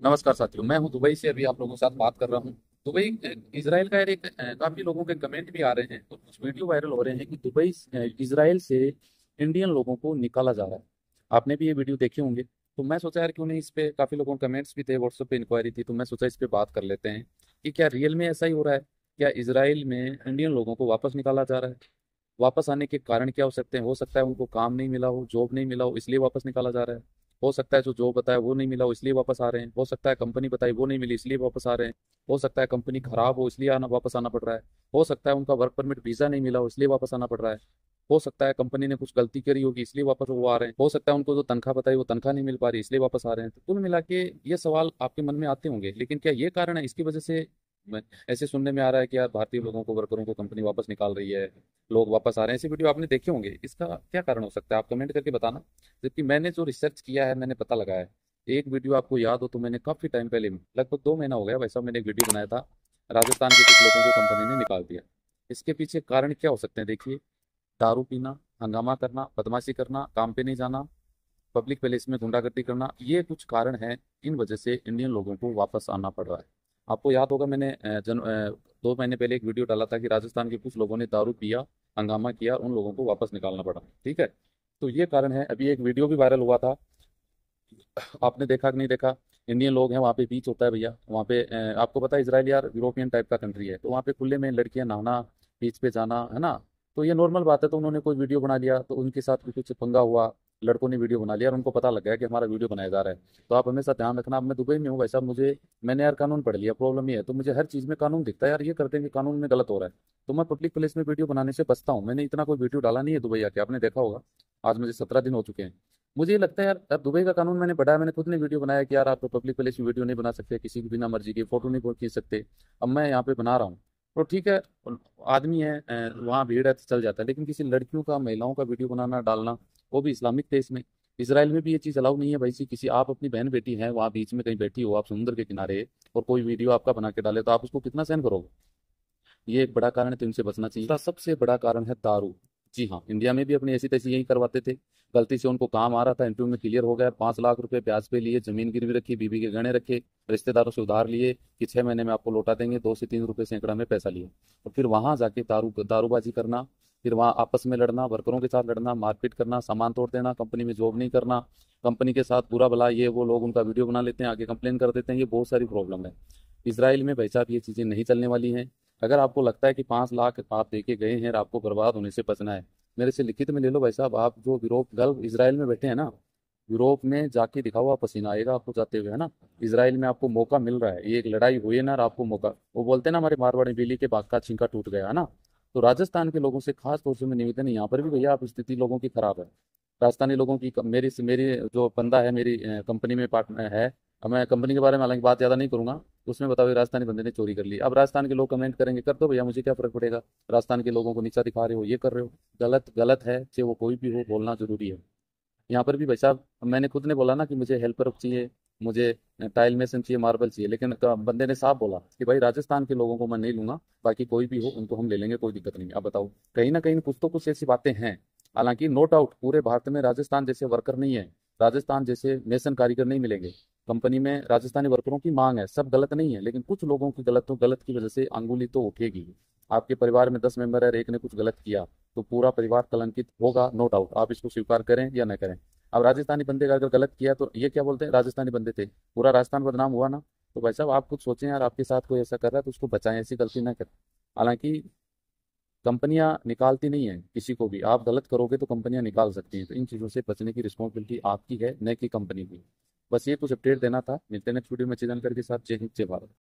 नमस्कार साथियों, मैं हूँ दुबई से, अभी आप लोगों के साथ बात कर रहा हूँ। दुबई इसराइल का एक काफ़ी लोगों के कमेंट भी आ रहे हैं तो कुछ वीडियो वायरल हो रहे हैं कि दुबई इसराइल से इंडियन लोगों को निकाला जा रहा है। आपने भी ये वीडियो देखे होंगे। तो मैं सोचा यार क्यों नहीं इस पे काफ़ी लोगों के कमेंट्स भी थे, व्हाट्सएप पे इंक्वायरी थी तो मैं सोचा इस पे बात कर लेते हैं कि क्या रियल में ऐसा ही हो रहा है? क्या इसराइल में इंडियन लोगों को वापस निकाला जा रहा है? वापस आने के कारण क्या हो सकते हैं? हो सकता है उनको काम नहीं मिला हो, जॉब नहीं मिला हो, इसलिए वापस निकाला जा रहा है। हो सकता है जो जॉब बताया वो नहीं मिला हो इसलिए वापस आ रहे हैं। हो सकता है कंपनी बताई वो नहीं मिली, इसलिए वापस आ रहे हैं। हो सकता है कंपनी खराब हो, इसलिए आना वापस आना पड़ रहा है। हो सकता है उनका वर्क परमिट वीज़ा नहीं मिला हो, इसलिए वापस आना पड़ रहा है। हो सकता है कंपनी ने कुछ गलती करी होगी, इसलिए वापस वो आ रहे हैं। हो सकता है उनको जो तनख्वाह बताई वो तनख्वाह नहीं मिल पा रही, इसलिए वापस आ रहे हैं। तो कुल मिला के ये सवाल आपके मन में आते होंगे, लेकिन क्या ये कारण है? इसकी वजह से ऐसे सुनने में आ रहा है कि यार भारतीय लोगों को वर्करों को कंपनी वापस निकाल रही है, लोग वापस आ रहे हैं। ऐसे वीडियो आपने देखे होंगे। इसका क्या कारण हो सकता है? आप कमेंट करके बताना। जबकि मैंने जो रिसर्च किया है, मैंने पता लगाया है। एक वीडियो आपको याद हो तो मैंने काफ़ी टाइम पहले, लगभग दो महीना हो गया वैसा मैंने एक वीडियो बनाया था। राजस्थान के कुछ लोगों को कंपनी ने निकाल दिया। इसके पीछे कारण क्या हो सकते हैं? देखिए, दारू पीना, हंगामा करना, बदमाशी करना, काम पे नहीं जाना पब्लिक प्लेस में गुंडागर्दी करना, ये कुछ कारण है। इन वजह से इंडियन लोगों को वापस आना पड़ रहा है। आपको याद होगा मैंने जन दो महीने पहले एक वीडियो डाला था कि राजस्थान के कुछ लोगों ने दारू पिया, हंगामा किया, उन लोगों को वापस निकालना पड़ा, ठीक है? तो ये कारण है, अभी एक वीडियो भी वायरल हुआ था। आपने देखा कि नहीं देखा? इंडियन लोग हैं, वहाँ पे बीच होता है भैया, वहाँ पे आपको पता है इसराइल यार यूरोपियन टाइप का कंट्री है तो वहाँ पे खुले में लड़कियाँ नहाना बीच पे जाना, है ना? तो ये नॉर्मल बात है तो उन्होंने कोई वीडियो बना लिया तो उनके साथ भी कुछ पंगा हुआ लड़कों ने वीडियो बना लिया और उनको पता लग गया कि हमारा वीडियो बनाया जा रहा है। तो आप हमेशा ध्यान रखना अब मैं दुबई में हूँ भाई साहब, मुझे, मैंने यार कानून पढ़ लिया, प्रॉब्लम ये है तो मुझे हर चीज़ में कानून दिखता है, यार ये करते हैं कि कानून में गलत हो रहा है। तो मैं पब्लिक प्लेस में वीडियो बनाने से बचता हूँ, मैंने इतना कोई वीडियो डाला नहीं है दुबई आके, आपने देखा होगा, आज मुझे सत्रह दिन हो चुके हैं। मुझे ये लगता है यार अब दुबई का कानून मैंने पढ़ा है, मैंने खुद ने वीडियो बनाया कि यार आप पब्लिक प्लेस में वीडियो नहीं बना सकते, किसी की बिना मर्ज़ी की फ़ोटो नहीं खींच सकते। अब मैं यहाँ पे बना रहा हूँ तो ठीक है आदमी है वहाँ भीड़ है तो चल जाता है, लेकिन किसी लड़कियों का, महिलाओं का वीडियो बनाना, डालना, वो भी इस्लामिक देश में। इसराइल में भी ये चीज़ अलाउ नहीं है भाई सी किसी, आप अपनी बहन बेटी है, वहाँ बीच में कहीं बैठी हो, आप समुद्र के किनारे और कोई वीडियो आपका बना के डाले तो आप उसको कितना सहन करोगे? ये एक बड़ा कारण है तो इनसे बचना चाहिए। सबसे बड़ा कारण है दारू। जी हाँ इंडिया में भी अपनी ऐसी तैसी यही करवाते थे। गलती से उनको काम आ रहा था इंटरव्यू में क्लियर हो गया, पाँच लाख रुपए ब्याज पे लिए, ज़मीन गिरवी रखी बीबी के गहने रखे, रिश्तेदारों से उधार लिए, कि छह महीने में आपको लौटा देंगे, दो से तीन रुपए सैकड़ा में पैसा लिए। और फिर वहाँ जाके दारू, दारूबाजी करना, फिर वहाँ आपस में लड़ना, वर्करों के साथ लड़ना, मारपीट करना, सामान तोड़ देना, कंपनी में जॉब नहीं करना, कंपनी के साथ बुरा भला, ये वो लोग उनका वीडियो बना लेते हैं, आगे कंप्लेन कर देते हैं, ये बहुत सारी प्रॉब्लम है। इसराइल में भाई साहब ये चीज़ें नहीं चलने वाली हैं। अगर आपको लगता है कि पाँच लाख आप दे के गए हैं और आपको बर्बाद होने से बचना है, मेरे से लिखित में ले लो भाई साहब। आप जो यूरोप गल्फ इसराइल में बैठे हैं ना, यूरोप में जाके दिखाओ आप, पसीना आएगा आपको जाते हुए, है ना? इसराइल में आपको मौका मिल रहा है। ये एक लड़ाई हुई है ना आपको मौका, वो बोलते हैं ना हमारे मारवाड़ी बिजली के बाग का छिंका टूट गया, है ना? तो राजस्थान के लोगों से खास तौर से मैं निवेदन यहाँ पर भी भैया आप स्थिति लोगों की खराब है। राजस्थानी लोगों की मेरी मेरी जो बंदा है, मेरी कंपनी में पार्टनर है मैं कंपनी के बारे में हालाँकि बात ज़्यादा नहीं करूँगा उसमें बताओ राजस्थानी बंदे ने चोरी कर ली। अब राजस्थान के लोग कमेंट करेंगे, कर दो भैया, मुझे क्या फ़र्क पड़ेगा? राजस्थान के लोगों को नीचा दिखा रहे हो, ये कर रहे हो। गलत गलत है, चाहे वो कोई भी हो, बोलना ज़रूरी है। यहाँ पर भी भाई साहब, मैंने खुद ने बोला ना कि मुझे हेल्पर चाहिए, मुझे टाइल मेसन चाहिए मार्बल चाहिए। लेकिन बंदे ने साफ़ बोला कि भाई, राजस्थान के लोगों को मैं नहीं लूँगा, बाकी कोई भी हो, उनको हम ले लेंगे, कोई दिक्कत नहीं अब बताओ, कहीं ना कहीं कुछ तो कुछ ऐसी बातें हैं। हालाँकि नो डाउट पूरे भारत में राजस्थान जैसे वर्कर नहीं है। राजस्थान जैसे मेसन कारीगर नहीं मिलेंगे। कंपनी में राजस्थानी वर्करों की मांग है, सब गलत नहीं है, लेकिन कुछ लोगों की गलत तो गलत की वजह से अंगुली तो उठेगी आपके परिवार में दस मेंबर है एक ने कुछ गलत किया तो पूरा परिवार कलंकित होगा नो डाउट आप इसको स्वीकार करें या न करें। अब राजस्थानी बंदे का अगर गलत किया तो ये क्या बोलते हैं? राजस्थानी बंदे थे। पूरा राजस्थान बदनाम हुआ ना? तो भाई साहब, आप कुछ सोचें यार, आपके साथ कोई ऐसा कर रहा है तो उसको बचाएँ, ऐसी गलती ना करें। हालाँकि कंपनियाँ निकालती नहीं है किसी को भी। आप गलत करोगे तो कंपनियाँ निकाल सकती हैं। तो इन चीज़ों से बचने की रिस्पॉन्सिबिलिटी आपकी है, न कि कंपनी की। बस ये कुछ अपडेट देना था। मिलते नेक्स्ट वीडियो में। चिदन करके साथ। जय हिंद, जय भारत।